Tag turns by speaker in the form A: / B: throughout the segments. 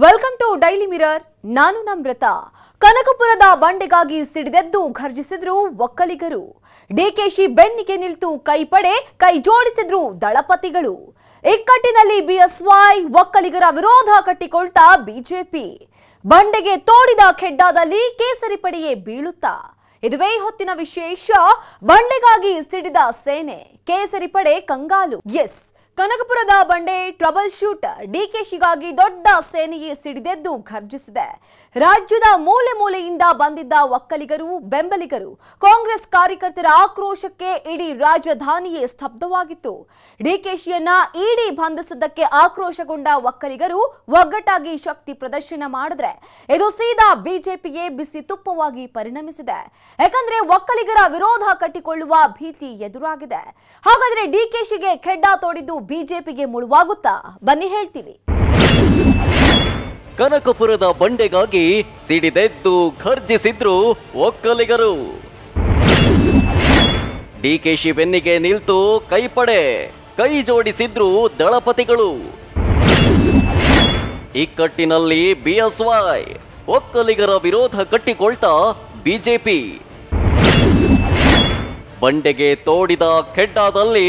A: Welcome to daily mirror ನಾನು ನಮ್ರತ. ಕನಕಪುರದ ಬಂಡೆಗಾಗಿ ಸಿಡಿದೆದ್ದು ಘರ್ಜಿಸಿದ್ರು ಒಕ್ಕಲಿಗರು. ಡಿಕೆಶಿ ಬೆನ್ನಿಗೆ ನಿಲ್ತು ಕೈ ಪಡೆ, ಕೈ ಜೋಡಿಸಿದ್ರು ದಳಪತಿಗಳು. ಇಕ್ಕಟ್ಟಿನಲ್ಲಿ ಬಿಎಸ್ವೈ ಒಕ್ಕಲಿಗರ ವಿರೋಧ ಕಟ್ಟಿಕೊಳ್ತಾ ಬಿಜೆಪಿ ಬಂಡೆಗೆ ತೋಡಿದ ಖೆಡ್ಡಾದಲ್ಲಿ ಕೇಸರಿ ಪಡೆಯೇ ಬೀಳುತ್ತಾ. ಇದುವೇ ಹೊತ್ತಿನ ವಿಶೇಷ, ಬಂಡೆಗಾಗಿ ಸಿಡಿದ ಸೇನೆ, ಕೇಸರಿ ಪಡೆ ಕಂಗಾಲು. ಎಸ್ ಕನಕಪುರದ ಬಂಡೆ ಟ್ರಬಲ್ ಶೂಟ್ ಡಿಕೆಶಿಗಾಗಿ ದೊಡ್ಡ ಸೇನೆಗೆ ಸಿಡಿದೆದ್ದು ಘರ್ಜಿಸಿದೆ. ರಾಜ್ಯದ ಮೂಲೆ ಮೂಲೆಯಿಂದ ಬಂದಿದ್ದ ಒಕ್ಕಲಿಗರು, ಬೆಂಬಲಿಗರು, ಕಾಂಗ್ರೆಸ್ ಕಾರ್ಯಕರ್ತರ ಆಕ್ರೋಶಕ್ಕೆ ಇಡೀ ರಾಜಧಾನಿಯೇ ಸ್ತಬ್ಧವಾಗಿತ್ತು. ಡಿಕೆಶಿಯನ್ನ ಇಡಿ ಬಂಧಿಸಿದ್ದಕ್ಕೆ ಆಕ್ರೋಶಗೊಂಡ ಒಕ್ಕಲಿಗರು ಒಗ್ಗಟ್ಟಾಗಿ ಶಕ್ತಿ ಪ್ರದರ್ಶನ ಮಾಡಿದ್ರೆ, ಇದು ಸೀದಾ ಬಿಜೆಪಿಗೆ ಬಿಸಿ ತುಪ್ಪವಾಗಿ ಪರಿಣಮಿಸಿದೆ. ಯಾಕಂದ್ರೆ ಒಕ್ಕಲಿಗರ ವಿರೋಧ ಕಟ್ಟಿಕೊಳ್ಳುವ ಭೀತಿ ಎದುರಾಗಿದೆ. ಹಾಗಾದ್ರೆ ಡಿಕೆಶಿಗೆ ಖೆಡ್ಡ ತೋಡಿದ್ದು ಬಿಜೆಪಿಗೆ ಮುಳುವಾಗುತ್ತಾ? ಬನ್ನಿ ಹೇಳ್ತೀವಿ.
B: ಕನಕಪುರದ ಬಂಡೆಗಾಗಿ ಸಿಡಿದೆದ್ದು ಘರ್ಜಿಸಿದ್ರು ಒಕ್ಕಲಿಗರು. ಡಿಕೆಶಿ ಬೆನ್ನಿಗೆ ನಿಲ್ತು ಕೈಪಡೆ, ಕೈ ಜೋಡಿಸಿದ್ರು ದಳಪತಿಗಳು. ಇಕ್ಕಟ್ಟಿನಲ್ಲಿ ಬಿಎಸ್ವೈ ಒಕ್ಕಲಿಗರ ವಿರೋಧ ಕಟ್ಟಿಕೊಳ್ತಾ ಬಿಜೆಪಿ ಬಂಡೆಗೆ ತೋಡಿದ ಖೆಡ್ಡಾದಲ್ಲಿ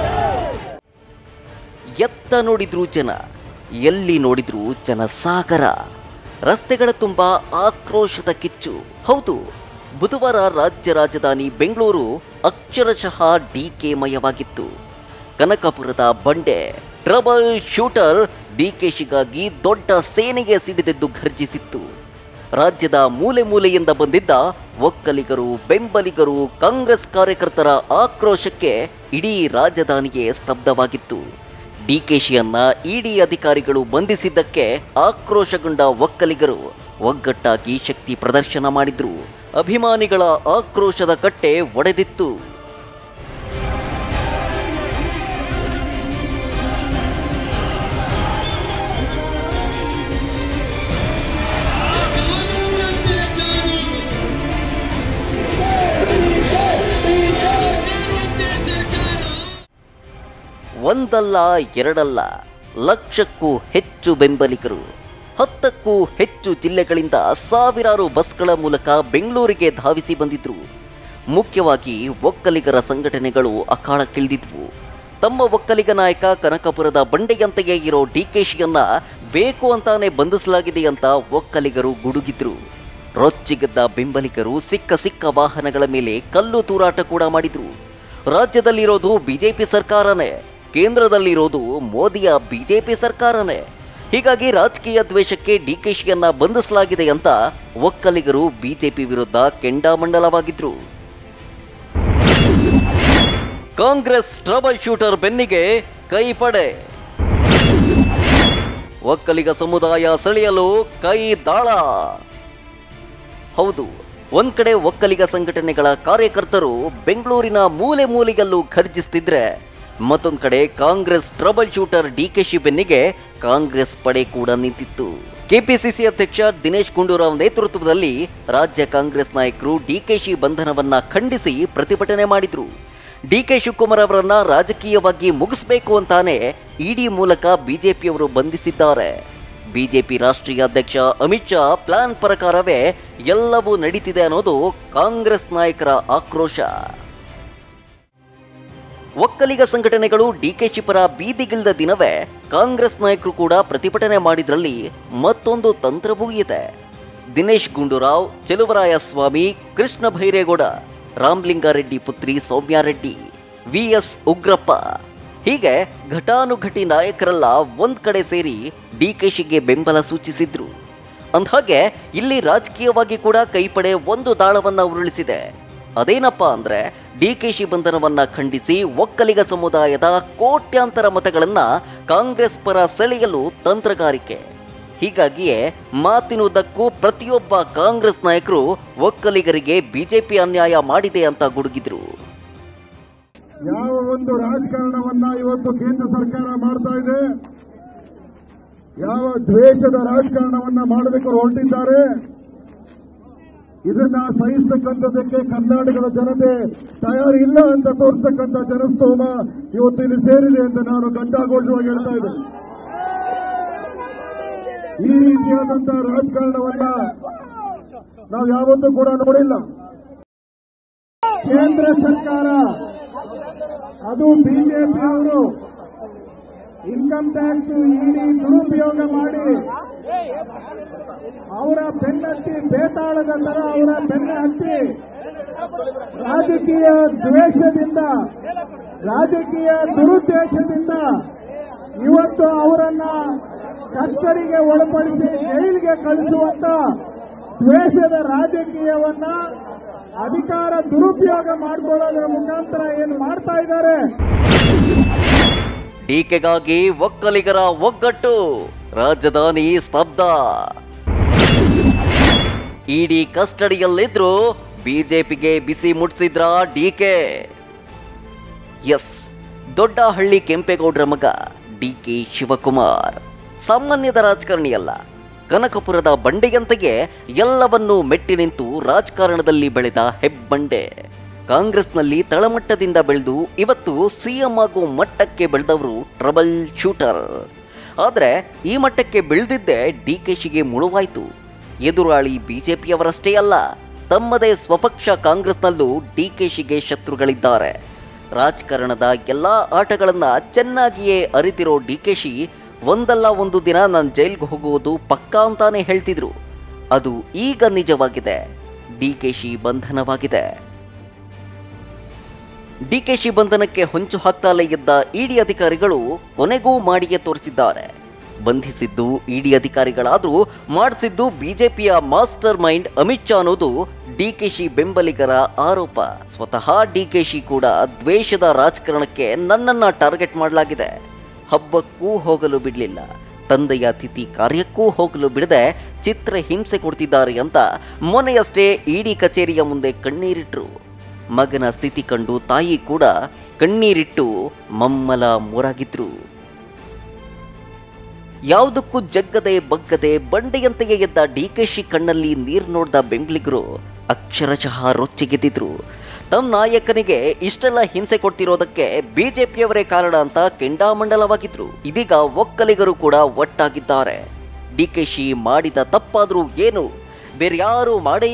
B: ಎತ್ತ ನೋಡಿದ್ರು ಜನ. ಎಲ್ಲಿ ನೋಡಿದ್ರು ಜನ ಸಾಗರ. ರಸ್ತೆಗಳ ತುಂಬ ಆಕ್ರೋಶದ ಕಿಚ್ಚು. ಹೌದು, ಬುಧವಾರ ರಾಜ್ಯ ರಾಜಧಾನಿ ಬೆಂಗಳೂರು ಅಕ್ಷರಶಃ ಡಿಕೆ ಮಯವಾಗಿತ್ತು ಕನಕಪುರದ ಬಂಡೆ, ಟ್ರಬಲ್ ಶೂಟರ್ ಡಿಕೆಶಿಗಾಗಿ ದೊಡ್ಡ ಸೇನೆಗೆ ಸಿಡಿದೆದ್ದು ಘರ್ಜಿಸಿತ್ತು. ರಾಜ್ಯದ ಮೂಲೆ ಮೂಲೆಯಿಂದ ಬಂದಿದ್ದ ಒಕ್ಕಲಿಗರು, ಬೆಂಬಲಿಗರು ಕಾಂಗ್ರೆಸ್ ಕಾರ್ಯಕರ್ತರ ಆಕ್ರೋಶಕ್ಕೆ ಇಡೀ ರಾಜಧಾನಿಯೇ ಸ್ತಬ್ಧವಾಗಿತ್ತು. ಡಿಕೆಶಿಯನ್ನ ಇಡಿ ಅಧಿಕಾರಿಗಳು ಬಂಧಿಸಿದ್ದಕ್ಕೆ ಆಕ್ರೋಶಗೊಂಡ ಒಕ್ಕಲಿಗರು ಒಗ್ಗಟ್ಟಾಗಿ ಶಕ್ತಿ ಪ್ರದರ್ಶನ ಮಾಡಿದ್ರು. ಅಭಿಮಾನಿಗಳ ಆಕ್ರೋಶದ ಕಟ್ಟೆ ಒಡೆದಿತ್ತು. ಒಂದಲ್ಲ, ಎರಡಲ್ಲ, ಲಕ್ಷಕ್ಕೂ ಹೆಚ್ಚು ಬೆಂಬಲಿಗರು. ಹತ್ತಕ್ಕೂ ಹೆಚ್ಚು ಜಿಲ್ಲೆಗಳಿಂದ ಸಾವಿರಾರು ಬಸ್ಗಳ ಮೂಲಕ ಬೆಂಗಳೂರಿಗೆ ಧಾವಿಸಿ ಬಂದಿದ್ರು. ಮುಖ್ಯವಾಗಿ ಒಕ್ಕಲಿಗರ ಸಂಘಟನೆಗಳು ಅಖಾಡಕ್ಕಿಳಿದಿದ್ವು. ತಮ್ಮ ಒಕ್ಕಲಿಗ ನಾಯಕ ಕನಕಪುರದ ಬಂಡೆಯಂತೆಯೇ ಇರೋ ಡಿಕೆಶಿಯನ್ನ ಬೇಕು ಅಂತಾನೆ ಬಂಧಿಸಲಾಗಿದೆ ಅಂತ ಒಕ್ಕಲಿಗರು ಗುಡುಗಿದ್ರು. ರೊಚ್ಚಿಗದ್ದ ಬೆಂಬಲಿಗರು ಸಿಕ್ಕ ಸಿಕ್ಕ ವಾಹನಗಳ ಮೇಲೆ ಕಲ್ಲು ತೂರಾಟ ಕೂಡ ಮಾಡಿದ್ರು. ರಾಜ್ಯದಲ್ಲಿರೋದು ಬಿಜೆಪಿ ಸರ್ಕಾರನೇ. ಕೇಂದ್ರದಲ್ಲಿರೋದು ಮೋದಿಯ ಬಿಜೆಪಿ ಸರ್ಕಾರನೇ. ಹೀಗಾಗಿ ರಾಜಕೀಯ ದ್ವೇಷಕ್ಕೆ ಡಿಕೆಶಿಯನ್ನ ಬಂಧಿಸಲಾಗಿದೆ ಅಂತ ಒಕ್ಕಲಿಗರು ಬಿಜೆಪಿ ವಿರುದ್ಧ ಕೆಂಡಾಮಂಡಲವಾಗಿದ್ರು. ಕಾಂಗ್ರೆಸ್ ಟ್ರಬಲ್ ಶೂಟರ್ ಬೆನ್ನಿಗೆ ಕೈ ಪಡೆ. ಒಕ್ಕಲಿಗ ಸಮುದಾಯ ಸೆಳೆಯಲು ಕೈ ದಾಳ. ಹೌದು, ಒಂದ್ ಕಡೆ ಒಕ್ಕಲಿಗ ಸಂಘಟನೆಗಳ ಕಾರ್ಯಕರ್ತರು ಬೆಂಗಳೂರಿನ ಮೂಲೆ ಮೂಲೆಯಲ್ಲೂ ಘರ್ಜಿಸ್ತಿದ್ರೆ ಮತ್ತೊಂದ್ ಕಡೆ Congress troubleshooter D K Shi ಬೆನ್ನಿಗೆ ಕಾಂಗ್ರೆಸ್ ಪಡೆ ಕೂಡ ನಿಂತಿತ್ತು. ಕೆಪಿಸಿಸಿ ಅಧ್ಯಕ್ಷ ದಿನೇಶ್ ಗುಂಡೂರಾವ್ ನೇತೃತ್ವದಲ್ಲಿ ರಾಜ್ಯ ಕಾಂಗ್ರೆಸ್ ನಾಯಕರು ಡಿಕೆಶಿ ಬಂಧನವನ್ನ ಖಂಡಿಸಿ ಪ್ರತಿಭಟನೆ ಮಾಡಿದ್ರು. ಡಿಕೆ ಶಿವಕುಮಾರ್ ಅವರನ್ನ ರಾಜಕೀಯವಾಗಿ ಮುಗಿಸಬೇಕು ಅಂತಾನೆ ಇಡಿ ಮೂಲಕ ಬಿಜೆಪಿಯವರು ಬಂಧಿಸಿದ್ದಾರೆ. ಬಿಜೆಪಿ ರಾಷ್ಟ್ರೀಯ ಅಧ್ಯಕ್ಷ ಅಮಿತ್ ಶಾ ಪ್ಲಾನ್ ಪ್ರಕಾರವೇ ಎಲ್ಲವೂ ನಡೀತಿದೆ ಅನ್ನೋದು ಕಾಂಗ್ರೆಸ್ ನಾಯಕರ ಆಕ್ರೋಶ. ಒಕ್ಕಲಿಗ ಸಂಘಟನೆಗಳು ಡಿಕೆಶಿ ಪರ ಬೀದಿಗಿಳಿದ ದಿನವೇ ಕಾಂಗ್ರೆಸ್ ನಾಯಕರು ಕೂಡ ಪ್ರತಿಭಟನೆ ಮಾಡಿದ್ರಲ್ಲಿ ಮತ್ತೊಂದು ತಂತ್ರವೂ ಇದೆ. ದಿನೇಶ್ ಗುಂಡೂರಾವ್, ಚೆಲುವರಾಯ ಸ್ವಾಮಿ, ಕೃಷ್ಣ ಭೈರೇಗೌಡ, ರಾಮ್ಲಿಂಗಾರೆಡ್ಡಿ ಪುತ್ರಿ ಸೌಮ್ಯಾರೆಡ್ಡಿ, ವಿ ಎಸ್ ಉಗ್ರಪ್ಪ. ಹೀಗೆ ಘಟಾನುಘಟಿ ನಾಯಕರೆಲ್ಲ ಒಂದ್ ಕಡೆ ಸೇರಿ ಡಿಕೆಶಿಗೆ ಬೆಂಬಲ ಸೂಚಿಸಿದ್ರು. ಅಂದ್ಹಾಗೆ ಇಲ್ಲಿ ರಾಜಕೀಯವಾಗಿ ಕೂಡ ಕೈಪಡೆ ಒಂದು ದಾಳವನ್ನ ಉರುಳಿಸಿದೆ. ಅದೇನಪ್ಪ ಅಂದ್ರೆ ಡಿಕೆಶಿ ಬಂಧನವನ್ನ ಖಂಡಿಸಿ ಒಕ್ಕಲಿಗ ಸಮುದಾಯದ ಕೋಟ್ಯಾಂತರ ಮತಗಳನ್ನ ಕಾಂಗ್ರೆಸ್ ಪರ ಸೆಳೆಯಲು ತಂತ್ರಗಾರಿಕೆ. ಹೀಗಾಗಿಯೇ ಮಾತಿನುದ್ದಕ್ಕೂ ಪ್ರತಿಯೊಬ್ಬ ಕಾಂಗ್ರೆಸ್ ನಾಯಕರು ಒಕ್ಕಲಿಗರಿಗೆ ಬಿಜೆಪಿ ಅನ್ಯಾಯ ಮಾಡಿದೆ ಅಂತ ಗುಡುಗಿದ್ರು.
C: ಯಾವ ಒಂದು ರಾಜಕಾರಣವನ್ನ ಇವತ್ತು ಕೇಂದ್ರ ಸರ್ಕಾರ ಮಾಡ್ತಾ ಇದೆ? ಯಾವ ದ್ವೇಷದ ರಾಜಕಾರಣವನ್ನ ಮಾಡಬೇಕು ಹೊರಟಿದ್ದಾರೆ? ಇದನ್ನ ಸಹಿಸ್ತಕ್ಕಂಥದಕ್ಕೆ ಕರ್ನಾಟಕದ ಜನತೆ ತಯಾರಿಲ್ಲ ಅಂತ ತೋರಿಸ್ತಕ್ಕಂಥ ಜನಸ್ತೋಮ ಇವತ್ತು ಇಲ್ಲಿ ಸೇರಿದೆ ಅಂತ ನಾನು ಘಂಟಾಘೋಷವಾಗಿ ಹೇಳ್ತಾ ಇದ್ದೇನೆ. ಈ ರೀತಿಯಾದಂತಹ ರಾಜಕಾರಣವನ್ನ ನಾವು ಯಾವತ್ತೂ ಕೂಡ ನೋಡಿಲ್ಲ. ಕೇಂದ್ರ ಸರ್ಕಾರ, ಅದು ಬಿಜೆಪಿ ಅವರು ಇನ್ಕಮ್ ಟ್ಯಾಕ್ಸ್ ಇಡಿ ದುರುಪಯೋಗ ಮಾಡಿ ಅವರ ಬೆನ್ನಟ್ಟಿ, ಬೇತಾಳದ ತರ ಅವರ ಬೆನ್ನ ಹತ್ತಿ ರಾಜಕೀಯ ದ್ವೇಷದಿಂದ, ರಾಜಕೀಯ ದುರುದ್ದೇಶದಿಂದ ಇವತ್ತು ಅವರನ್ನ ಕಸ್ಟಡಿಗೆ ಒಳಪಡಿಸಿ ಜೈಲಿಗೆ ಕಳಿಸುವಂತ ದ್ವೇಷದ ರಾಜಕೀಯವನ್ನ ಅಧಿಕಾರ ದುರುಪಯೋಗ ಮಾಡಿಕೊಳ್ಳೋದ್ರ ಮುಖಾಂತರ ಏನು ಮಾಡ್ತಾ ಇದ್ದಾರೆ?
B: ಟೀಕೆಗಾಗಿ ಒಕ್ಕಲಿಗರ ಒಗ್ಗಟ್ಟು. ರಾಜಧಾನಿ ಸ್ತಬ್ಧ. ಇಡಿ ಕಸ್ಟಡಿಯಲ್ಲಿದ್ರು ಬಿಜೆಪಿಗೆ ಬಿಸಿ ಮುಟ್ಸಿದ್ರ ಡಿಕೆ ಎಸ್. ದೊಡ್ಡಹಳ್ಳಿ ಕೆಂಪೇಗೌಡರ ಮಗ ಡಿಕೆ ಶಿವಕುಮಾರ್. ಸಾಮಾನ್ಯದ ರಾಜಕಾರಣಿಯಲ್ಲ ಕನಕಪುರದ ಬಂಡೆಯಂತೆಯೇ ಎಲ್ಲವನ್ನೂ ಮೆಟ್ಟಿ ನಿಂತು ರಾಜಕಾರಣದಲ್ಲಿ ಬೆಳೆದ ಹೆಬ್ಬಂಡೆ. ಕಾಂಗ್ರೆಸ್ನಲ್ಲಿ ತಳಮಟ್ಟದಿಂದ ಬೆಳೆದು ಇವತ್ತು ಸಿಎಂ ಆಗೋ ಮಟ್ಟಕ್ಕೆ ಬೆಳೆದವರು ಟ್ರಬಲ್ ಶೂಟರ್. ಆದರೆ ಈ ಮಟ್ಟಕ್ಕೆ ಬೆಳೆದಿದ್ದೇ ಶಿಗೆ ಮುಳುವಾಯಿತು. ಎದುರಾಳಿ ಬಿಜೆಪಿಯವರಷ್ಟೇ ಅಲ್ಲ, ತಮ್ಮದೇ ಸ್ವಪಕ್ಷ ಕಾಂಗ್ರೆಸ್ನಲ್ಲೂ ಡಿ ಕೆ ಶಿಗೆ ಶತ್ರುಗಳಿದ್ದಾರೆ. ರಾಜಕಾರಣದ ಎಲ್ಲ ಆಟಗಳನ್ನು ಚೆನ್ನಾಗಿಯೇ ಅರಿತಿರೋ ಡಿ ಕೆ ಶಿ, ಒಂದಲ್ಲ ಒಂದು ದಿನ ನಾನು ಜೈಲ್ಗೆ ಹೋಗುವುದು ಪಕ್ಕಾ ಅಂತಾನೆ ಹೇಳ್ತಿದ್ರು. ಅದು ಈಗ ನಿಜವಾಗಿದೆ. ಡಿ ಕೆ ಶಿ ಬಂಧನವಾಗಿದೆ. ಡಿಕೆಶಿ ಬಂಧನಕ್ಕೆ ಹೊಂಚು ಹಾಕ್ತಲೇ ಇದ್ದ ಇಡಿ ಅಧಿಕಾರಿಗಳು ಕೊನೆಗೂ ಮಾಡಿಗೆ ತೋರಿಸಿದ್ದಾರೆ. ಬಂಧಿಸಿದ್ದು ಇಡಿ ಅಧಿಕಾರಿಗಳಾದರೂ ಮಾಡಿಸಿದ್ದು ಬಿಜೆಪಿಯ ಮಾಸ್ಟರ್ ಮೈಂಡ್ ಅಮಿತ್ ಶಾ ಅನ್ನೋದು ಡಿಕೆಶಿ ಬೆಂಬಲಿಗರ ಆರೋಪ. ಸ್ವತಃ ಡಿಕೆಶಿ ಕೂಡ ದ್ವೇಷದ ರಾಜಕಾರಣಕ್ಕೆ ನನ್ನನ್ನ ಟಾರ್ಗೆಟ್ ಮಾಡಲಾಗಿದೆ. ಹಬ್ಬಕ್ಕೂ ಹೋಗಲು ಬಿಡಲಿಲ್ಲ. ತಂದೆಯ ತಿಥಿ ಕಾರ್ಯಕ್ಕೂ ಹೋಗಲು ಬಿಡದೆ ಚಿತ್ರ ಹಿಂಸೆ ಕೊಡ್ತಿದ್ದಾರೆ ಅಂತ ಮೊನ್ನೆಯಷ್ಟೇ ಇಡಿ ಕಚೇರಿಯ ಮುಂದೆ ಕಣ್ಣೀರಿಟ್ರು. ಮಗನ ಸ್ಥಿತಿ ಕಂಡು ತಾಯಿ ಕೂಡ ಕಣ್ಣೀರಿಟ್ಟು ಮಮ್ಮಲ ಮೂರಾಗಿದ್ರು. ಯಾವುದಕ್ಕೂ ಜಗ್ಗದೆ ಬಗ್ಗದೆ ಬಂಡೆಯಂತೆಯೇ ಎದ್ದ ಡಿಕೆಶಿ ಕಣ್ಣಲ್ಲಿ ನೀರು ನೋಡಿದ ಬೆಂಬಲಿಗರು ಅಕ್ಷರಶಃ ರೊಚ್ಚಿಗೆದ್ದಿದ್ರು. ತಮ್ಮ ನಾಯಕನಿಗೆ ಇಷ್ಟೆಲ್ಲ ಹಿಂಸೆ ಕೊಡ್ತಿರೋದಕ್ಕೆ ಬಿಜೆಪಿಯವರೇ ಕಾರಣ ಅಂತ ಕೆಂಡಾಮಂಡಲವಾಗಿದ್ರು. ಇದೀಗ ಒಕ್ಕಲಿಗರು ಕೂಡ ಒಟ್ಟಾಗಿದ್ದಾರೆ. ಡಿ ಕೆ ಶಿ ಮಾಡಿದ ತಪ್ಪಾದ್ರೂ ಏನು? ಬೇರೆ ಯಾರು ಮಾಡೇ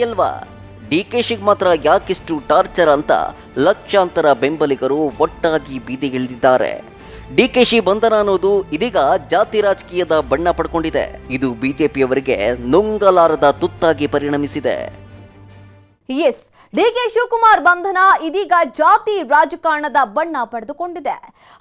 B: ಇಲ್ವಾ ಶಿಗ್ ಮಾತ್ರ ಯಾಕಿಷ್ಟು ಟಾರ್ಚರ್ ಅಂತ ಲಕ್ಷಾಂತರ ಬೆಂಬಲಿಗರು ಒಟ್ಟಾಗಿ ಬೀದಿಗಿಳಿದಿದ್ದಾರೆ ಡಿಕೆಶಿ ಬಂಧನ ಅನ್ನೋದು ಇದೀಗ ಜಾತಿ ರಾಜಕೀಯದ ಬಣ್ಣ ಪಡ್ಕೊಂಡಿದೆ. ಇದು ಬಿಜೆಪಿಯವರಿಗೆ ನುಂಗಲಾರದ ತುತ್ತಾಗಿ ಪರಿಣಮಿಸಿದೆ.
A: ಎಸ್, ಡಿಕೆ ಶಿವಕುಮಾರ್ ಬಂಧನ ಇದೀಗ ಜಾತಿ ರಾಜಕಾರಣದ ಬಣ್ಣ ಪಡೆದುಕೊಂಡಿದೆ.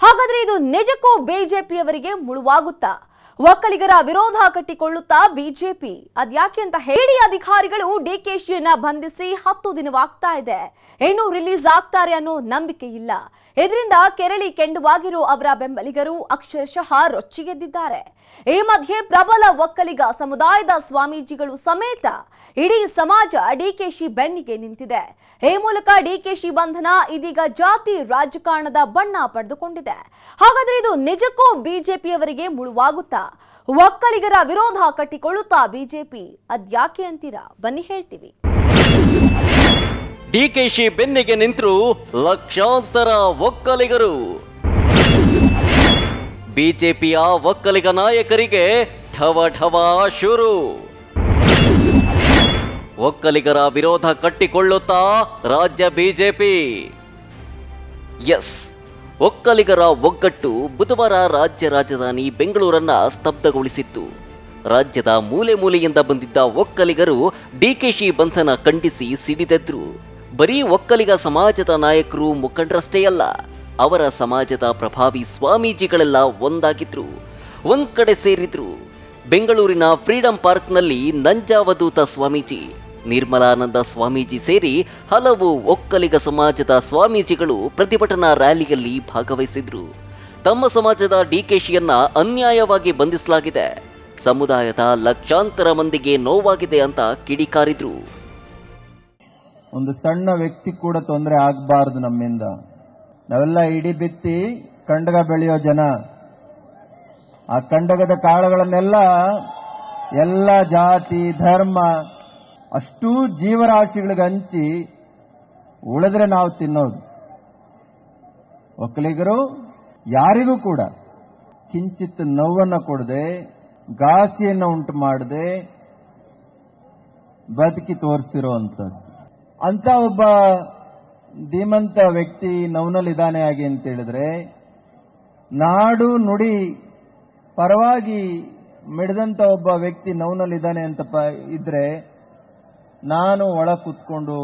A: ಹಾಗಾದ್ರೆ ಇದು ನಿಜಕ್ಕೂ ಬಿಜೆಪಿಯವರಿಗೆ ಮುಳುವಾಗುತ್ತಾ? ಒಕ್ಕಲಿಗರ ವಿರೋಧ ಕಟ್ಟಿಕೊಳ್ಳುತ್ತಾ ಬಿಜೆಪಿ. ಅದ್ಯಾಕೆ ಅಂತ ಹೇಳಿ ಅಧಿಕಾರಿಗಳು ಡಿಕೆಶಿಯನ್ನ ಬಂಧಿಸಿ ಹತ್ತು ದಿನವಾಗ್ತಾ ಇದೆ. ಇನ್ನು ರಿಲೀಸ್ ಆಗ್ತಾರೆ ಅನ್ನೋ ನಂಬಿಕೆ ಇಲ್ಲ. ಇದರಿಂದ ಕೆರಳಿ ಕೆಂಡುವಾಗಿರೋ ಅವರ ಬೆಂಬಲಿಗರು ಅಕ್ಷರಶಃ ರೊಚ್ಚಿಗೆದ್ದಿದ್ದಾರೆ. ಈ ಮಧ್ಯೆ ಪ್ರಬಲ ಒಕ್ಕಲಿಗ ಸಮುದಾಯದ ಸ್ವಾಮೀಜಿಗಳು ಸಮೇತ ಇಡೀ ಸಮಾಜ ಡಿಕೆಶಿ ಬೆನ್ನಿಗೆ ನಿಂತಿದೆ. ಈ ಮೂಲಕ ಡಿಕೆಶಿ ಬಂಧನ ಇದೀಗ ಜಾತಿ ರಾಜಕಾರಣದ ಬಣ್ಣ ಪಡೆದುಕೊಂಡಿದೆ. ಹಾಗಾದ್ರೆ ಇದು ನಿಜಕ್ಕೂ ಬಿಜೆಪಿಯವರಿಗೆ ಮುಳುವಾಗುತ್ತಾ? ಒಕ್ಕಲಿಗರ ವಿರೋಧ ಕಟ್ಟಿಕೊಳ್ಳುತ್ತಾ ಬಿಜೆಪಿ. ಅದ್ಯಾಕೆ ಅಂತೀರಾ? ಬನ್ನಿ ಹೇಳ್ತೀವಿ.
B: ಡಿಕೆಶಿ ಬೆನ್ನಿಗೆ ನಿಂತರು ಲಕ್ಷಾಂತರ ಒಕ್ಕಲಿಗರು. ಬಿಜೆಪಿಯ ಒಕ್ಕಲಿಗ ನಾಯಕರಿಗೆ ಠವ ಠವ ಶುರು. ಒಕ್ಕಲಿಗರ ವಿರೋಧ ಕಟ್ಟಿಕೊಳ್ಳುತ್ತಾ ರಾಜ್ಯ ಬಿಜೆಪಿ. ಎಸ್. ಒಕ್ಕಲಿಗರ ಒಗ್ಗಟ್ಟು ಬುಧವಾರ ರಾಜ್ಯ ರಾಜಧಾನಿ ಬೆಂಗಳೂರನ್ನ ಸ್ತಬ್ಧಗೊಳಿಸಿತ್ತು. ರಾಜ್ಯದ ಮೂಲೆ ಮೂಲೆಯಿಂದ ಬಂದಿದ್ದ ಒಕ್ಕಲಿಗರು ಡಿಕೆಶಿ ಬಂಧನ ಖಂಡಿಸಿ ಸಿಡಿದೆದ್ರು. ಬರೀ ಒಕ್ಕಲಿಗ ಸಮಾಜದ ನಾಯಕರು ಮುಖಂಡರಷ್ಟೇ ಅಲ್ಲ, ಅವರ ಸಮಾಜದ ಪ್ರಭಾವಿ ಸ್ವಾಮೀಜಿಗಳೆಲ್ಲ ಒಂದಾಗಿದ್ರು, ಒಂದ್ ಕಡೆ ಸೇರಿದ್ರು. ಬೆಂಗಳೂರಿನ ಫ್ರೀಡಂ ಪಾರ್ಕ್ನಲ್ಲಿ ನಂಜಾವಧೂತ ಸ್ವಾಮೀಜಿ ನಿರ್ಮಲಾನಂದ ಸ್ವಾಮೀಜಿ ಸೇರಿ ಹಲವು ಒಕ್ಕಲಿಗ ಸಮಾಜದ ಸ್ವಾಮೀಜಿಗಳು ಪ್ರತಿಭಟನಾ ರ್ಯಾಲಿಯಲ್ಲಿ ಭಾಗವಹಿಸಿದ್ರು. ತಮ್ಮ ಸಮಾಜದ ಡಿಕೆಶಿಯನ್ನ ಅನ್ಯಾಯವಾಗಿ ಬಂಧಿಸಲಾಗಿದೆ. ಸಮುದಾಯದ ಲಕ್ಷಾಂತರ ಮಂದಿಗೆ ನೋವಾಗಿದೆ ಅಂತ ಕಿಡಿಕಾರಿದ್ರು.
D: ಒಂದು ಸಣ್ಣ ವ್ಯಕ್ತಿ ಕೂಡ ತೊಂದರೆ ಆಗಬಾರದು ನಮ್ಮಿಂದ. ನಾವೆಲ್ಲ ಇಡಿ ಬಿತ್ತಿ ಕಂಡಗ ಬೆಳೆಯೋ ಜನ. ಆ ಕಂಡಗದ ಕಾಳುಗಳನ್ನೆಲ್ಲ ಎಲ್ಲ ಜಾತಿ, ಧರ್ಮ ಅಷ್ಟೂ ಜೀವರಾಶಿಗಳಿಗೆ ಹಂಚಿ ಉಳಿದ್ರೆ ನಾವು ತಿನ್ನೋದು. ಒಕ್ಕಲಿಗರು, ಯಾರಿಗೂ ಕೂಡ ಕಿಂಚಿತ್ ನೋವನ್ನು ಕೊಡದೆ, ಘಾಸಿಯನ್ನು ಉಂಟು ಮಾಡದೆ ಬದುಕಿ ತೋರಿಸಿರುವಂಥದ್ದು ಅಂತ ಒಬ್ಬ ಧೀಮಂತ ವ್ಯಕ್ತಿ ನೌನಲ್ಲಿದ್ದಾನೆ ಆಗಿ ಅಂತ ಹೇಳಿದ್ರೆ, ನಾಡು ನುಡಿ ಪರವಾಗಿ ಮಿಡಿದಂತ ಒಬ್ಬ ವ್ಯಕ್ತಿ ನೌನಲ್ಲಿದ್ದಾನೆ ಅಂತ ಇದ್ರೆ ನಾನು ಒಳ ಕೂತ್ಕೊಂಡು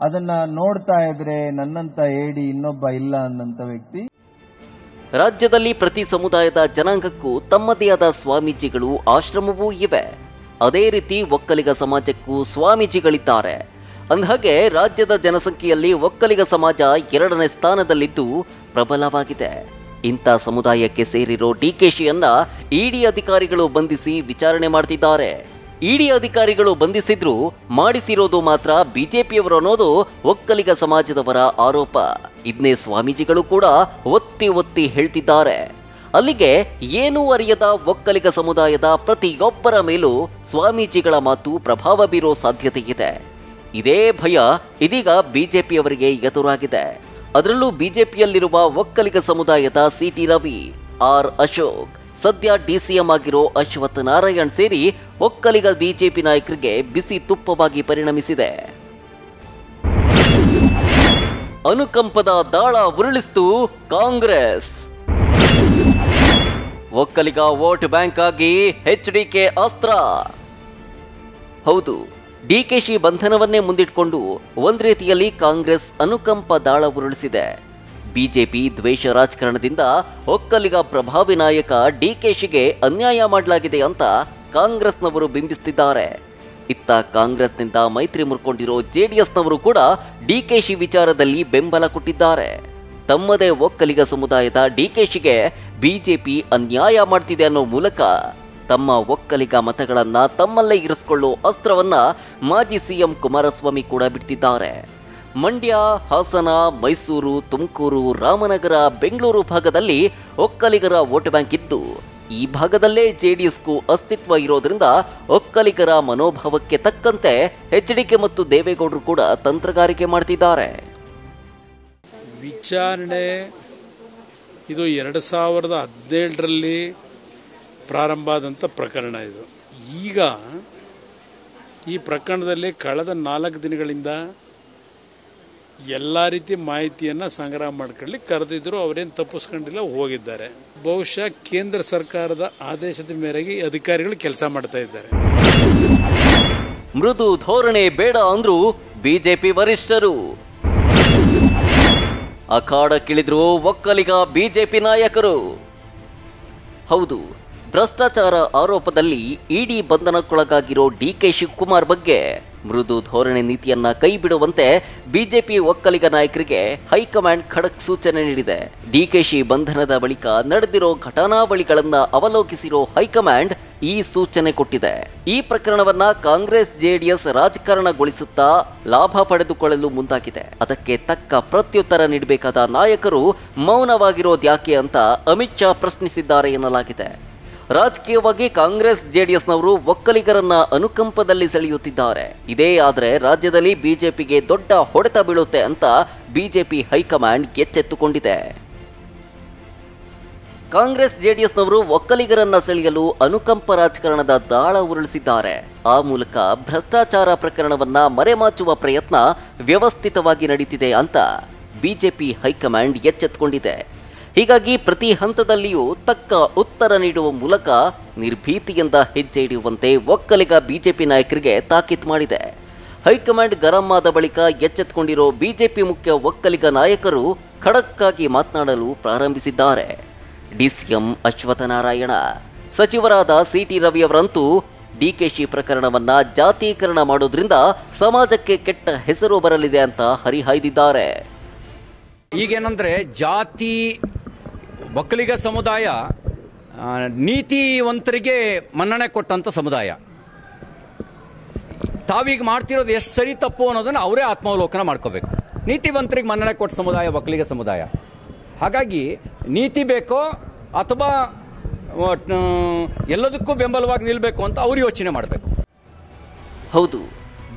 D: ಅದನ್ನ ನೋಡ್ತಾ ಇದ್ರೆ ನನ್ನಂತ ಹೇಳಿ ಇನ್ನೊಬ್ಬ ಇಲ್ಲ ಅನ್ನಂತ ವ್ಯಕ್ತಿ.
B: ರಾಜ್ಯದಲ್ಲಿ ಪ್ರತಿ ಸಮುದಾಯದ ಜನಾಂಗಕ್ಕೂ ತಮ್ಮದೇ ಆದ ಸ್ವಾಮೀಜಿಗಳು ಆಶ್ರಮವೂ ಇವೆ. ಅದೇ ರೀತಿ ಒಕ್ಕಲಿಗ ಸಮಾಜಕ್ಕೂ ಸ್ವಾಮೀಜಿಗಳಿದ್ದಾರೆ. ಅಂದಹಾಗೆ ರಾಜ್ಯದ ಜನಸಂಖ್ಯೆಯಲ್ಲಿ ಒಕ್ಕಲಿಗ ಸಮಾಜ ಎರಡನೇ ಸ್ಥಾನದಲ್ಲಿದ್ದು ಪ್ರಬಲವಾಗಿದೆ. ಇಂಥ ಸಮುದಾಯಕ್ಕೆ ಸೇರಿರೋ ಡಿಕೆಶಿಯನ್ನ ಇಡಿ ಅಧಿಕಾರಿಗಳು ಬಂಧಿಸಿ ವಿಚಾರಣೆ ಮಾಡ್ತಿದ್ದಾರೆ. ಇಡಿ ಅಧಿಕಾರಿಗಳು ಬಂಧಿಸಿದ್ರು ಮಾಡಿಸಿರೋದು ಮಾತ್ರ ಬಿಜೆಪಿಯವರು ಅನ್ನೋದು ಒಕ್ಕಲಿಗ ಸಮಾಜದವರ ಆರೋಪ. ಇದನ್ನೇ ಸ್ವಾಮೀಜಿಗಳು ಕೂಡ ಒತ್ತಿ ಒತ್ತಿ ಹೇಳ್ತಿದ್ದಾರೆ. ಅಲ್ಲಿಗೆ ಏನೂ ಅರಿಯದ ಒಕ್ಕಲಿಗ ಸಮುದಾಯದ ಪ್ರತಿಯೊಬ್ಬರ ಮೇಲೂ ಸ್ವಾಮೀಜಿಗಳ ಮಾತು ಪ್ರಭಾವ ಬೀರೋ ಸಾಧ್ಯತೆ ಇದೆ. ಇದೇ ಭಯ ಇದೀಗ ಬಿಜೆಪಿಯವರಿಗೆ ಎದುರಾಗಿದೆ. ಅದರಲ್ಲೂ ಬಿಜೆಪಿಯಲ್ಲಿರುವ ಒಕ್ಕಲಿಗ ಸಮುದಾಯದ ಸಿಟಿ ರವಿ, ಆರ್ ಅಶೋಕ್ ಸದ್ಯ ಡಿಸಿಎಂ ಆಗಿರೋ ಅಶ್ವಥ್ ನಾರಾಯಣ್ ಸೇರಿ ಒಕ್ಕಲಿಗ ಬಿಜೆಪಿ ನಾಯಕರಿಗೆ ಬಿಸಿ ತುಪ್ಪವಾಗಿ ಪರಿಣಮಿಸಿದೆ. ಅನುಕಂಪದ ದಾಳ ಉರುಳಿಸ್ತು ಕಾಂಗ್ರೆಸ್. ಒಕ್ಕಲಿಗ ವೋಟ್ ಬ್ಯಾಂಕ್ ಆಗಿ ಎಚ್ಡಿಕೆ ಅಸ್ತ್ರ. ಹೌದು ಡಿಕೆಶಿ ಬಂಧನವನ್ನೇ ಮುಂದಿಟ್ಕೊಂಡು ಒಂದ್ ರೀತಿಯಲ್ಲಿ ಕಾಂಗ್ರೆಸ್ ಅನುಕಂಪ ದಾಳ ಉರುಳಿಸಿದೆ. ಬಿಜೆಪಿ ದ್ವೇಷ ರಾಜಕಾರಣದಿಂದ ಒಕ್ಕಲಿಗ ಪ್ರಭಾವಿ ನಾಯಕ ಡಿಕೆಶಿಗೆ ಅನ್ಯಾಯ ಮಾಡಲಾಗಿದೆ ಅಂತ ಕಾಂಗ್ರೆಸ್ನವರು ಬಿಂಬಿಸುತ್ತಿದ್ದಾರೆ ಇತ್ತ ಕಾಂಗ್ರೆಸ್ನಿಂದ ಮೈತ್ರಿ ಮುರ್ಕೊಂಡಿರೋ ಜೆಡಿಎಸ್ನವರು ಕೂಡ ಡಿಕೆಶಿ ವಿಚಾರದಲ್ಲಿ ಬೆಂಬಲ ಕೊಟ್ಟಿದ್ದಾರೆ. ತಮ್ಮದೇ ಒಕ್ಕಲಿಗ ಸಮುದಾಯದ ಡಿಕೆಶಿಗೆ ಬಿಜೆಪಿ ಅನ್ಯಾಯ ಮಾಡ್ತಿದೆ ಅನ್ನೋ ಮೂಲಕ ತಮ್ಮ ಒಕ್ಕಲಿಗ ಮತಗಳನ್ನು ತಮ್ಮಲ್ಲೇ ಇರಿಸಿಕೊಳ್ಳೋ ಅಸ್ತ್ರವನ್ನ ಮಾಜಿ ಸಿಎಂ ಕುಮಾರಸ್ವಾಮಿ ಕೂಡ ಬಿಡ್ತಿದ್ದಾರೆ. ಮಂಡ್ಯ, ಹಾಸನ, ಮೈಸೂರು, ತುಮಕೂರು, ರಾಮನಗರ, ಬೆಂಗಳೂರು ಭಾಗದಲ್ಲಿ ಒಕ್ಕಲಿಗರ ವೋಟ್ ಬ್ಯಾಂಕ್ ಇತ್ತು. ಈ ಭಾಗದಲ್ಲೇ ಜೆಡಿಎಸ್ಗೂ ಅಸ್ತಿತ್ವ ಇರೋದ್ರಿಂದ ಒಕ್ಕಲಿಗರ ಮನೋಭಾವಕ್ಕೆ ತಕ್ಕಂತೆ ಎಚ್ಡಿಕೆ ಮತ್ತು ದೇವೇಗೌಡರು ಕೂಡ ತಂತ್ರಗಾರಿಕೆ ಮಾಡ್ತಿದ್ದಾರೆ.
E: ವಿಚಾರಣೆ ಇದು ಎರಡು ಸಾವಿರದ ಹದಿನೇಳರಲ್ಲಿ ಪ್ರಾರಂಭ ಆದಂಥ ಪ್ರಕರಣ ಇದು. ಈಗ ಈ ಪ್ರಕರಣದಲ್ಲಿ ಕಳೆದ ನಾಲ್ಕು ದಿನಗಳಿಂದ ಎಲ್ಲ ರೀತಿ ಮಾಹಿತಿಯನ್ನು ಸಂಗ್ರಹ ಮಾಡ್ಕೊಳ್ಳಿ ಕರೆದಿದ್ರು ಅವರೇನು ತಪ್ಪಿಸ್ಕೊಂಡಿಲ್ಲ, ಹೋಗಿದ್ದಾರೆ. ಬಹುಶಃ ಕೇಂದ್ರ ಸರ್ಕಾರದ ಆದೇಶದ ಮೇರೆಗೆ ಅಧಿಕಾರಿಗಳು ಕೆಲಸ ಮಾಡ್ತಾ ಇದ್ದಾರೆ.
B: ಮೃದು ಧೋರಣೆ ಬೇಡ ಅಂದ್ರು ಬಿಜೆಪಿ ವರಿಷ್ಠರು. ಅಖಾಡಕ್ಕಿಳಿದ್ರು ಒಕ್ಕಲಿಗ ಬಿಜೆಪಿ ನಾಯಕರು. ಹೌದು, ಭ್ರಷ್ಟಾಚಾರ ಆರೋಪದಲ್ಲಿ ಇಡಿ ಬಂಧನಕ್ಕೊಳಗಾಗಿರೋ ಡಿಕೆ ಶಿವಕುಮಾರ್ ಬಗ್ಗೆ ಮೃದು ಧೋರಣೆ ನೀತಿಯನ್ನ ಕೈ ಬಿಡುವಂತೆ ಬಿಜೆಪಿ ಒಕ್ಕಲಿಗ ನಾಯಕರಿಗೆ ಹೈಕಮಾಂಡ್ ಖಡಕ್ ಸೂಚನೆ ನೀಡಿದೆ. ಡಿಕೆಶಿ ಬಂಧನದ ಬಳಿಕ ನಡೆದಿರೋ ಘಟನಾವಳಿಗಳನ್ನ ಅವಲೋಕಿಸಿರೋ ಹೈಕಮಾಂಡ್ ಈ ಸೂಚನೆ ಕೊಟ್ಟಿದೆ. ಈ ಪ್ರಕರಣವನ್ನ ಕಾಂಗ್ರೆಸ್ ಜೆಡಿಎಸ್ ರಾಜಕಾರಣಗೊಳಿಸುತ್ತಾ ಲಾಭ ಪಡೆದುಕೊಳ್ಳಲು ಮುಂದಾಗಿದೆ. ಅದಕ್ಕೆ ತಕ್ಕ ಪ್ರತ್ಯುತ್ತರ ನೀಡಬೇಕಾದ ನಾಯಕರು ಮೌನವಾಗಿರೋದ್ಯಾಕೆ ಅಂತ ಅಮಿತ್ ಶಾ ಪ್ರಶ್ನಿಸಿದ್ದಾರೆ ಎನ್ನಲಾಗಿದೆ. ರಾಜಕೀಯವಾಗಿ ಕಾಂಗ್ರೆಸ್, ಜೆಡಿಎಸ್ನವರು ಒಕ್ಕಲಿಗರನ್ನ ಅನುಕಂಪದಲ್ಲಿ ಸೆಳೆಯುತ್ತಿದ್ದಾರೆ. ಇದೇ ಆದರೆ ರಾಜ್ಯದಲ್ಲಿ ಬಿಜೆಪಿಗೆ ದೊಡ್ಡ ಹೊಡೆತ ಬೀಳುತ್ತೆ ಅಂತ ಬಿಜೆಪಿ ಹೈಕಮಾಂಡ್ ಎಚ್ಚೆತ್ತುಕೊಂಡಿದೆ. ಕಾಂಗ್ರೆಸ್, ಜೆಡಿಎಸ್ನವರು ಒಕ್ಕಲಿಗರನ್ನ ಸೆಳೆಯಲು ಅನುಕಂಪ ರಾಜಕಾರಣದ ದಾಳ ಉರುಳಿಸಿದ್ದಾರೆ. ಆ ಮೂಲಕ ಭ್ರಷ್ಟಾಚಾರ ಪ್ರಕರಣವನ್ನ ಮರೆಮಾಚುವ ಪ್ರಯತ್ನ ವ್ಯವಸ್ಥಿತವಾಗಿ ನಡೀತಿದೆ ಅಂತ ಬಿಜೆಪಿ ಹೈಕಮಾಂಡ್ ಎಚ್ಚೆತ್ತುಕೊಂಡಿದೆ. ಹೀಗಾಗಿ ಪ್ರತಿ ಹಂತದಲ್ಲಿಯೂ ತಕ್ಕ ಉತ್ತರ ನೀಡುವ ಮೂಲಕ ನಿರ್ಭೀತಿಯಿಂದ ಹೆಜ್ಜೆ ಇಡುವಂತೆ ಒಕ್ಕಲಿಗ ಬಿಜೆಪಿ ನಾಯಕರಿಗೆ ತಾಕೀತ್ ಮಾಡಿದೆ. ಹೈಕಮಾಂಡ್ ಗರಂ ಆದ ಬಳಿಕ ಎಚ್ಚೆತ್ತುಕೊಂಡಿರೋ ಬಿಜೆಪಿ ಮುಖ್ಯ ಒಕ್ಕಲಿಗ ನಾಯಕರು ಖಡಕ್ಕಾಗಿ ಮಾತನಾಡಲು ಪ್ರಾರಂಭಿಸಿದ್ದಾರೆ. ಡಿಸಿಎಂ ಅಶ್ವಥನಾರಾಯಣ ಸಚಿವರಾದ ಸಿಟಿ ರವಿಯವರಂತೂ ಡಿಕೆಶಿ ಪ್ರಕರಣವನ್ನ ಜಾತೀಕರಣ ಮಾಡೋದ್ರಿಂದ ಸಮಾಜಕ್ಕೆ ಕೆಟ್ಟ ಹೆಸರು ಬರಲಿದೆ ಅಂತ ಹರಿಹಾಯ್ದಿದ್ದಾರೆ.
F: ಈಗೇನಂದ್ರೆ ಜಾತಿ ಒಕ್ಕಲಿಗ ಸಮುದಾಯ ನೀತಿವಂತರಿಗೆ ಮನ್ನಣೆ ಕೊಟ್ಟಂಥ ಸಮುದಾಯ. ತಾವೀಗ ಮಾಡ್ತಿರೋದು ಎಷ್ಟು ಸರಿ ತಪ್ಪು ಅನ್ನೋದನ್ನು ಅವರೇ ಆತ್ಮಾವಲೋಕನ ಮಾಡ್ಕೋಬೇಕು. ನೀತಿವಂತರಿಗೆ ಮನ್ನಣೆ ಕೊಟ್ಟ ಸಮುದಾಯ ಒಕ್ಕಲಿಗ ಸಮುದಾಯ. ಹಾಗಾಗಿ ನೀತಿ ಬೇಕೋ ಅಥವಾ ಎಲ್ಲದಕ್ಕೂ ಬೆಂಬಲವಾಗಿ ನಿಲ್ಲಬೇಕು ಅಂತ ಅವ್ರು ಯೋಚನೆ ಮಾಡಬೇಕು.
B: ಹೌದು,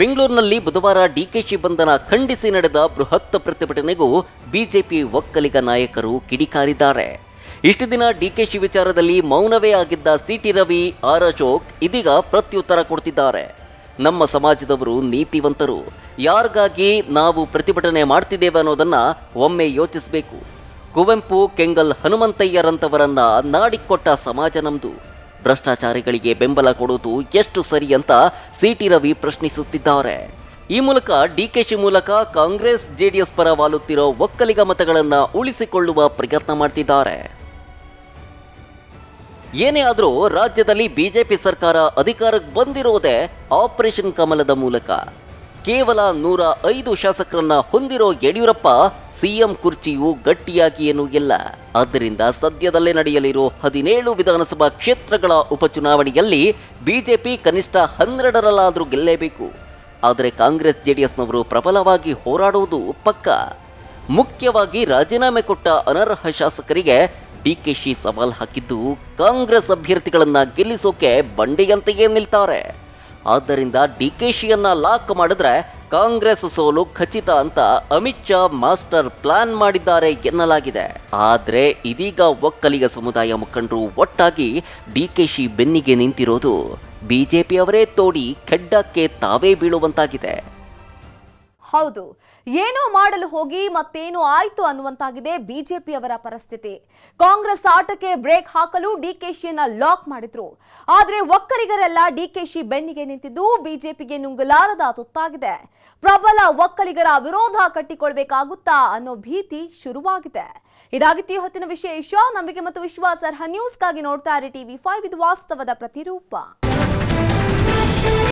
B: ಬೆಂಗಳೂರಿನಲ್ಲಿ ಬುಧವಾರ ಡಿಕೆಶಿ ಬಂಧನ ಖಂಡಿಸಿ ನಡೆದ ಬೃಹತ್ ಪ್ರತಿಭಟನೆಗೂ ಬಿಜೆಪಿ ಒಕ್ಕಲಿಗ ನಾಯಕರು ಕಿಡಿಕಾರಿದ್ದಾರೆ. ಇಷ್ಟು ದಿನ ಡಿಕೆಶಿ ವಿಚಾರದಲ್ಲಿ ಮೌನವೇ ಆಗಿದ್ದ ಸಿಟಿ ರವಿ, ಆರ್ ಅಶೋಕ್ ಇದೀಗ ಪ್ರತ್ಯುತ್ತರ ಕೊಡ್ತಿದ್ದಾರೆ. ನಮ್ಮ ಸಮಾಜದವರು ನೀತಿವಂತರು. ಯಾರಿಗಾಗಿ ನಾವು ಪ್ರತಿಭಟನೆ ಮಾಡ್ತಿದ್ದೇವೆ ಅನ್ನೋದನ್ನ ಒಮ್ಮೆ ಯೋಚಿಸಬೇಕು. ಕುವೆಂಪು, ಕೆಂಗಲ್ ಹನುಮಂತಯ್ಯರಂತವರನ್ನ ನಾಡಿಕೊಟ್ಟ ಸಮಾಜ ನಮ್ದು. ಭ್ರಷ್ಟಾಚಾರಿಗಳಿಗೆ ಬೆಂಬಲ ಕೊಡುವುದು ಎಷ್ಟು ಸರಿ ಅಂತ ಸಿಟಿ ರವಿ ಪ್ರಶ್ನಿಸುತ್ತಿದ್ದಾರೆ. ಈ ಮೂಲಕ ಡಿಕೆಶಿ ಮೂಲಕ ಕಾಂಗ್ರೆಸ್ ಜೆಡಿಎಸ್ ಪರ ವಾಲುತ್ತಿರೋ ಒಕ್ಕಲಿಗ ಮತಗಳನ್ನು ಉಳಿಸಿಕೊಳ್ಳುವ ಪ್ರಯತ್ನ ಮಾಡ್ತಿದ್ದಾರೆ. ಏನೇ ಆದರೂ ರಾಜ್ಯದಲ್ಲಿ ಬಿಜೆಪಿ ಸರ್ಕಾರ ಅಧಿಕಾರಕ್ಕೆ ಬಂದಿರುವುದೇ ಆಪರೇಷನ್ ಕಮಲದ ಮೂಲಕ. ಕೇವಲ ನೂರ ಐದು ಶಾಸಕರನ್ನ ಹೊಂದಿರೋ ಯಡಿಯೂರಪ್ಪ ಸಿಎಂ ಕುರ್ಚಿಯು ಗಟ್ಟಿಯಾಗಿ ಏನೂ ಇಲ್ಲ. ಆದ್ದರಿಂದ ಸದ್ಯದಲ್ಲೇ ನಡೆಯಲಿರೋ ಹದಿನೇಳು ವಿಧಾನಸಭಾ ಕ್ಷೇತ್ರಗಳ ಉಪಚುನಾವಣೆಯಲ್ಲಿ ಬಿಜೆಪಿ ಕನಿಷ್ಠ ಹನ್ನೆರಡರಲ್ಲಾದರೂ ಗೆಲ್ಲೇಬೇಕು. ಆದರೆ ಕಾಂಗ್ರೆಸ್ ಜೆಡಿಎಸ್ನವರು ಪ್ರಬಲವಾಗಿ ಹೋರಾಡುವುದು ಪಕ್ಕ. ಮುಖ್ಯವಾಗಿ ರಾಜೀನಾಮೆ ಕೊಟ್ಟ ಅನರ್ಹ ಶಾಸಕರಿಗೆ ಡಿಕೆಶಿ ಸವಾಲ್ ಹಾಕಿದ್ದು ಕಾಂಗ್ರೆಸ್ ಅಭ್ಯರ್ಥಿಗಳನ್ನ ಗೆಲ್ಲಿಸೋಕೆ ಬಂಡೆಯಂತೆಯೇ ನಿಲ್ತಾರೆ. ಆದ್ದರಿಂದ ಡಿಕೆಶಿಯನ್ನ ಲಾಕ್ ಮಾಡಿದ್ರೆ ಕಾಂಗ್ರೆಸ್ ಸೋಲು ಖಚಿತ ಅಂತ ಅಮಿತ್ ಶಾ ಮಾಸ್ಟರ್ ಪ್ಲಾನ್ ಮಾಡಿದ್ದಾರೆ ಎನ್ನಲಾಗಿದೆ. ಆದ್ರೆ ಇದೀಗ ಒಕ್ಕಲಿಗ ಸಮುದಾಯ ಮುಖಂಡರು ಒಟ್ಟಾಗಿ ಡಿಕೆಶಿ ಬೆನ್ನಿಗೆ ನಿಂತಿರೋದು. ಬಿಜೆಪಿಯವರೇ ತೋಡಿ ಖೆಡ್ಡಕ್ಕೆ ತಾವೇ ಬೀಳುವಂತಾಗಿದೆ.
A: ಹೌದು, ಏನೋ ಮಾಡಲು ಹೋಗಿ ಮತ್ತೇನೋ ಆಯ್ತು ಅನ್ನುವಂತಾಗಿದೆ ಬಿಜೆಪಿಯವರ ಪರಿಸ್ಥಿತಿ. ಕಾಂಗ್ರೆಸ್ ಆಟಕ್ಕೆ ಬ್ರೇಕ್ ಹಾಕಲು ಡಿಕೆಶಿಯನ್ನ ಲಾಕ್ ಮಾಡಿದ್ರು. ಆದ್ರೆ ಒಕ್ಕಲಿಗರೆಲ್ಲ ಡಿಕೆಶಿ ಬೆನ್ನಿಗೆ ನಿಂತಿದ್ದು ಬಿಜೆಪಿಗೆ ನುಂಗಲಾರದ ತುತ್ತಾಗಿದೆ. ಪ್ರಬಲ ಒಕ್ಕಲಿಗರ ವಿರೋಧ ಕಟ್ಟಿಕೊಳ್ಬೇಕಾಗುತ್ತಾ ಅನ್ನೋ ಭೀತಿ ಶುರುವಾಗಿದೆ. ಇದಾಗಿತ್ತು ಈ ಹೊತ್ತಿನ ವಿಶೇಷ. ನಂಬಿಕೆ ಮತ್ತು ವಿಶ್ವಾಸಾರ್ಹ ನ್ಯೂಸ್ಗಾಗಿ ನೋಡ್ತಾ ಇರಿ ಟಿವಿ ಫೈವ್ ಇದು ವಾಸ್ತವದ ಪ್ರತಿರೂಪ.